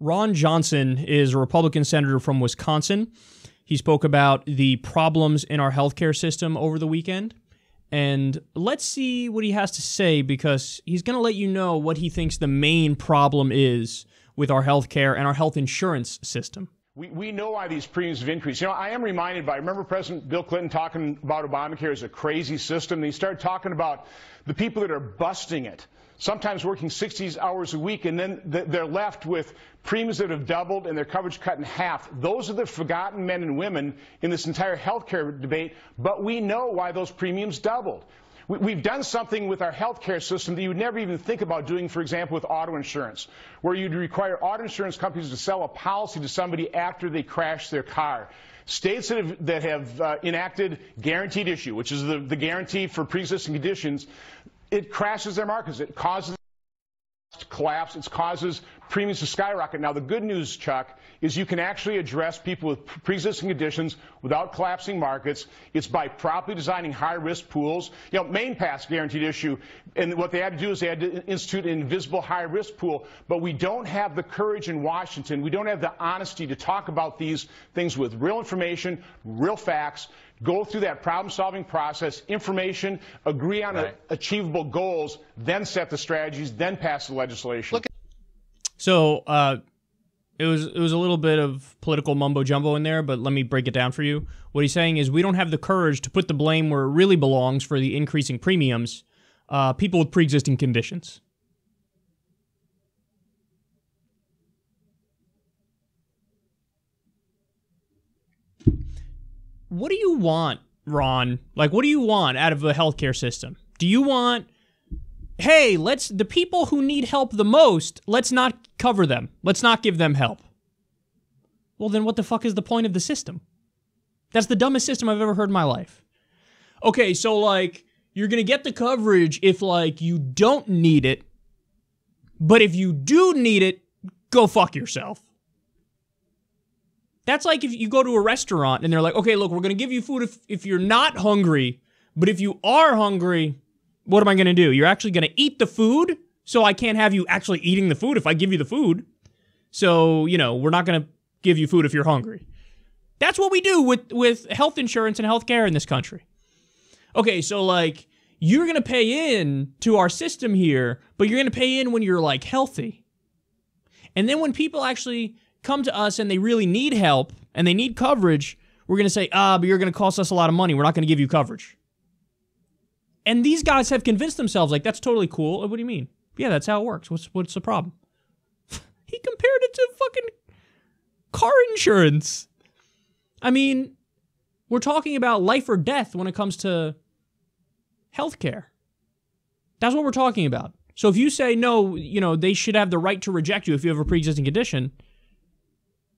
Ron Johnson is a Republican senator from Wisconsin. He spoke about the problems in our healthcare system over the weekend. And let's see what he has to say because he's going to let you know what he thinks the main problem is with our healthcare and our health insurance system. We, we know why these premiums have increased. You know, I am reminded by, remember President Bill Clinton talking about Obamacare as a crazy system? He started talking about the people that are busting it sometimes working 60 hours a week, and then they're left with premiums that have doubled and their coverage cut in half. Those are the forgotten men and women in this entire health care debate, but we know why those premiums doubled. We've done something with our health care system that you would never even think about doing, for example, with auto insurance, where you'd require auto insurance companies to sell a policy to somebody after they crash their car. States that have, that have uh, enacted guaranteed issue, which is the, the guarantee for pre-existing conditions, it crashes their markets. It causes collapse. It causes premiums to skyrocket. Now, the good news, Chuck, is you can actually address people with pre-existing conditions without collapsing markets. It's by properly designing high-risk pools. You know, Maine Pass guaranteed issue, and what they had to do is they had to institute an invisible high-risk pool. But we don't have the courage in Washington. We don't have the honesty to talk about these things with real information, real facts go through that problem solving process, information, agree on right. a, achievable goals, then set the strategies, then pass the legislation. Look so uh, it was it was a little bit of political mumbo jumbo in there, but let me break it down for you. What he's saying is we don't have the courage to put the blame where it really belongs for the increasing premiums, uh, people with pre existing conditions. What do you want, Ron? Like, what do you want out of a healthcare system? Do you want, hey, let's, the people who need help the most, let's not cover them. Let's not give them help. Well, then what the fuck is the point of the system? That's the dumbest system I've ever heard in my life. Okay, so like, you're gonna get the coverage if like you don't need it, but if you do need it, go fuck yourself. That's like if you go to a restaurant and they're like, okay, look, we're going to give you food if, if you're not hungry, but if you are hungry, what am I going to do? You're actually going to eat the food, so I can't have you actually eating the food if I give you the food. So, you know, we're not going to give you food if you're hungry. That's what we do with, with health insurance and healthcare in this country. Okay, so like, you're going to pay in to our system here, but you're going to pay in when you're like healthy. And then when people actually come to us and they really need help and they need coverage, we're going to say, ah, but you're going to cost us a lot of money. We're not going to give you coverage. And these guys have convinced themselves, like, that's totally cool. What do you mean? Yeah, that's how it works. What's, what's the problem? he compared it to fucking car insurance. I mean, we're talking about life or death when it comes to healthcare. That's what we're talking about. So if you say no, you know, they should have the right to reject you if you have a pre-existing condition,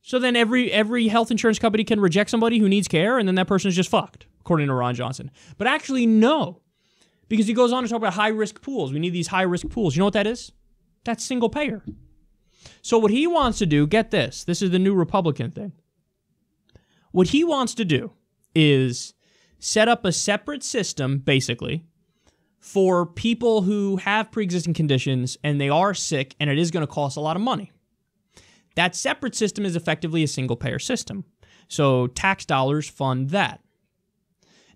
so then every every health insurance company can reject somebody who needs care, and then that person is just fucked, according to Ron Johnson. But actually, no, because he goes on to talk about high risk pools. We need these high risk pools. You know what that is? That's single payer. So what he wants to do, get this, this is the new Republican thing. What he wants to do is set up a separate system, basically, for people who have pre-existing conditions and they are sick, and it is going to cost a lot of money. That separate system is effectively a single payer system. So tax dollars fund that.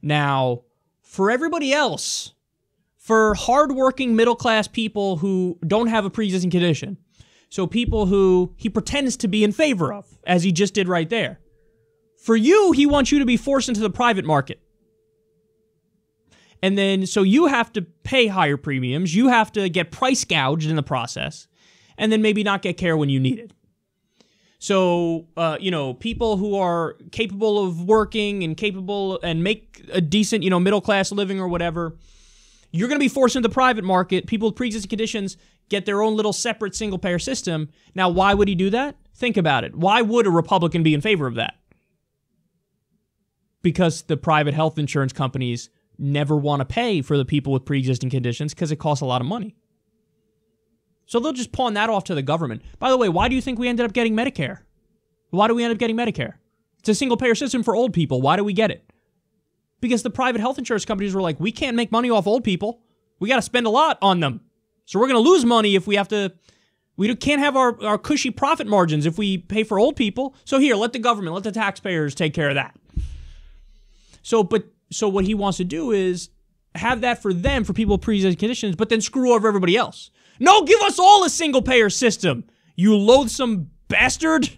Now, for everybody else, for hardworking middle class people who don't have a pre existing condition, so people who he pretends to be in favor of, as he just did right there, for you, he wants you to be forced into the private market. And then, so you have to pay higher premiums, you have to get price gouged in the process, and then maybe not get care when you need it. So, uh, you know, people who are capable of working and capable and make a decent, you know, middle class living or whatever, you're going to be forced into the private market. People with pre existing conditions get their own little separate single payer system. Now, why would he do that? Think about it. Why would a Republican be in favor of that? Because the private health insurance companies never want to pay for the people with pre existing conditions because it costs a lot of money. So they'll just pawn that off to the government. By the way, why do you think we ended up getting Medicare? Why do we end up getting Medicare? It's a single payer system for old people. Why do we get it? Because the private health insurance companies were like, we can't make money off old people. We got to spend a lot on them. So we're going to lose money if we have to We can't have our, our cushy profit margins if we pay for old people. So here, let the government, let the taxpayers take care of that. So, but so what he wants to do is have that for them for people with pre-existing conditions, but then screw over everybody else. No, give us all a single payer system. You loathsome bastard.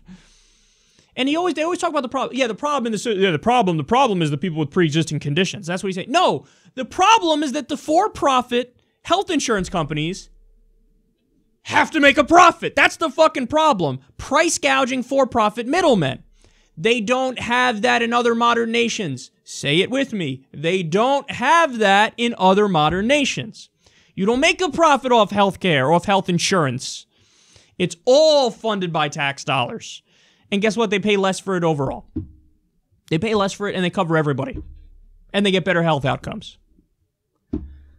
And he always they always talk about the problem. Yeah, the problem in the yeah, the problem the problem is the people with pre-existing conditions. That's what he's saying. No, the problem is that the for-profit health insurance companies have to make a profit. That's the fucking problem. Price gouging for-profit middlemen. They don't have that in other modern nations. Say it with me. They don't have that in other modern nations. You don't make a profit off healthcare, off health insurance. It's all funded by tax dollars. And guess what? They pay less for it overall. They pay less for it and they cover everybody. And they get better health outcomes.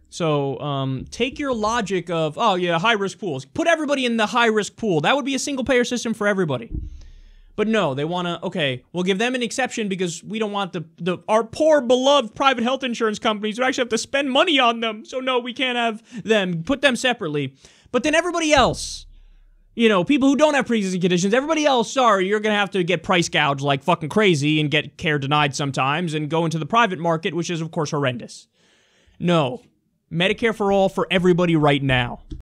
So um, take your logic of, oh, yeah, high risk pools. Put everybody in the high risk pool. That would be a single payer system for everybody. But no, they want to, okay, we'll give them an exception because we don't want the, the our poor beloved private health insurance companies to actually have to spend money on them. So no, we can't have them. Put them separately. But then everybody else, you know, people who don't have pre-existing conditions, everybody else, sorry, you're going to have to get price gouged like fucking crazy and get care denied sometimes and go into the private market, which is, of course, horrendous. No. Medicare for all for everybody right now.